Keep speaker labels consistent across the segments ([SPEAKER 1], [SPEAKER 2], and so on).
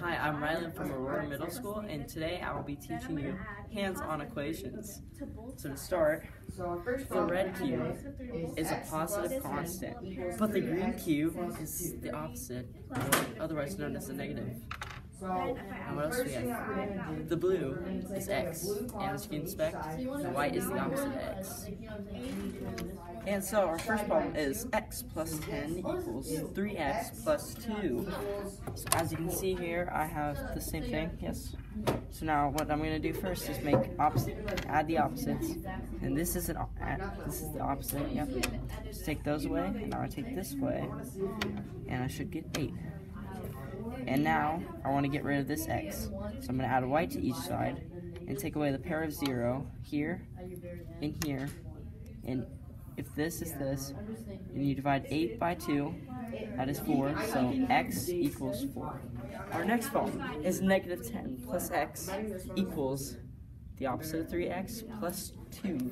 [SPEAKER 1] Hi, I'm Rylan from Aurora Middle School, and today I will be teaching you hands-on equations. So to start, the red cube is a positive constant, but the green cube is the opposite, otherwise known as a negative. And what else we have? The blue is x, and as you can expect, the white is the opposite of x. And so our first problem is x plus 10 equals 3x plus 2. So as you can see here, I have the same thing, yes. So now what I'm going to do first is make opposite, add the opposites. And this is an uh, this is the opposite, yep. Just take those away, and now I take this way, and I should get 8. And now, I want to get rid of this x. So I'm going to add a y to each side, and take away the pair of 0 here, and here, and if this is this, and you divide 8 by 2, that is 4, so x equals 4. Our next problem is negative 10 plus x equals the opposite of 3x plus 2.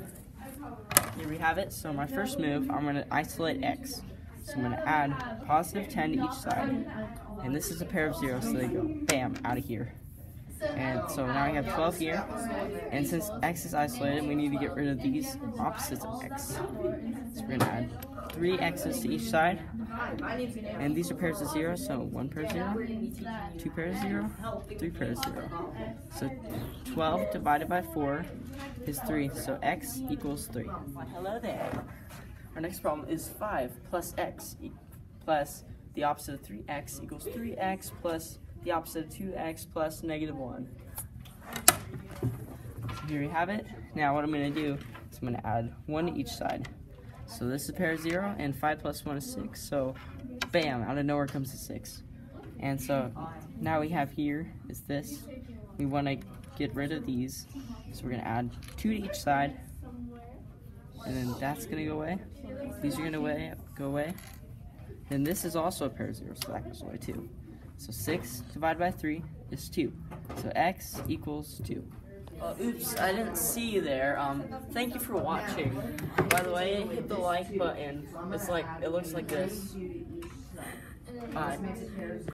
[SPEAKER 1] Here we have it. So my first move, I'm going to isolate x. So I'm going to add positive 10 to each side. And this is a pair of zeros, so they go bam, out of here. And so now we have 12 here. And since x is isolated, we need to get rid of these opposites of x. So we're going to add three x's to each side. And these are pairs of zero, so one pair of zero, two pairs of zero, three pairs of zero. So 12 divided by 4 is 3, so x equals 3. Hello there. Our next problem is 5 plus x plus the opposite of 3x equals 3x plus the opposite of 2x plus negative 1. So here we have it. Now what I'm going to do is I'm going to add 1 to each side. So this is a pair of 0, and 5 plus 1 is 6. So bam, out of nowhere comes a 6. And so now we have here is this. We want to get rid of these. So we're going to add 2 to each side. And then that's going to go away. These are going to go away. And this is also a pair of zeros, so that goes away too. So 6 divided by 3 is 2. So x equals 2. Uh, oops, I didn't see you there. Um, thank you for watching. By the way, hit the like button. It's like, it looks like this. Bye.